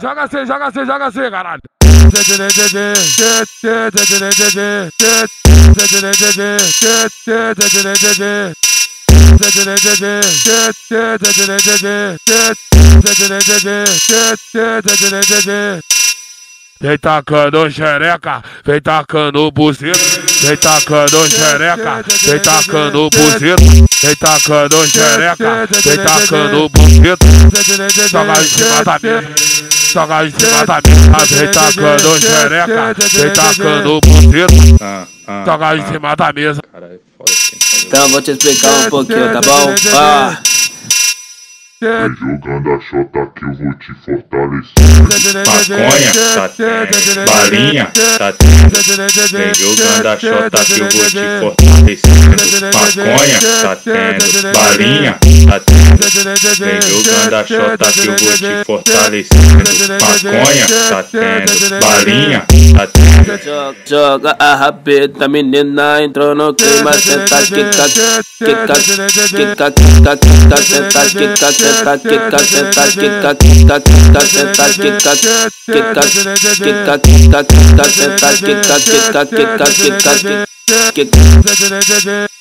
Joga C, joga C, joga C, caralho. Vem tacando xereca, vem tacando buceta, vem tacando xereca, vem tacando buceta, vem tacando xereca, vem tacando buceta, joga em cima da mesa, joga em cima da mesa, vem tacando xereca, vem tacando buceta, joga em cima da mesa. Então vou te explicar um pouquinho, tá bom? Ah. Vem jogando a chota que eu vou te fortalecer. Maconha, tá tendo. Balinha, tá tendo. Vem jogando a chota que eu vou te fortalecendo. Maconha, tá tendo. Balinha, tá tendo. Vem jogando a chota que eu vou te fortalecendo. Maconha, tá tendo. Balinha, tá tendo. Joga, a rabeta, menina entrou no clima, senta, quica, quica, quica, quica, quica, senta, quica, senta, quica, senta, quica, quica, quica, senta, quica, quica, quica, quica, quica, senta, quica, quica, quica, quica, quica. Joga C,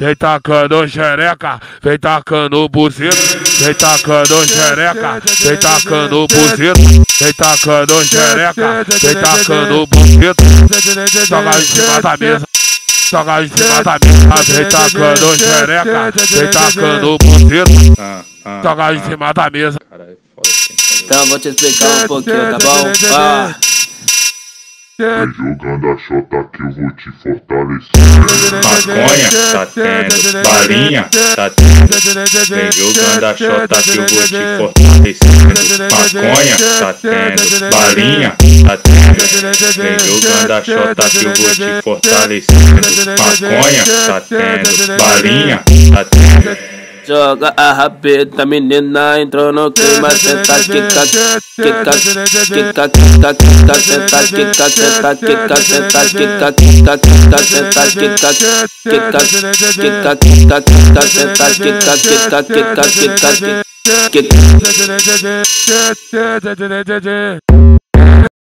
Vem tacando xereca, vem tacando buceta, vem tacando xereca, vem tacando buceta, vem tacando xereca, vem tacando buceta, joga em cima da mesa, joga em cima da mesa, vem tacando xereca, vem tacando buceta, joga em cima da mesa. Então vou te explicar um pouquinho, tá bom? Ah. Vem jogando a chota que eu vou te fortalecer. Maconha, tá tendo. Balinha, tá tendo. Vem jogando a chota que eu vou te fortalecendo. Maconha, tá tendo. Balinha, tá tendo. Vem jogando a chota que eu vou te fortalecendo. Maconha, tá tendo. Balinha, tá tendo. Joga a rabeta, menina entrou no clima, senta, quica, quica, quica, quica, quica, senta, quica, senta, quica, senta, quica, quica, quica, senta, quica, quica, quica, quica, quica, senta, quica, quica, quica, quica, quica, quica.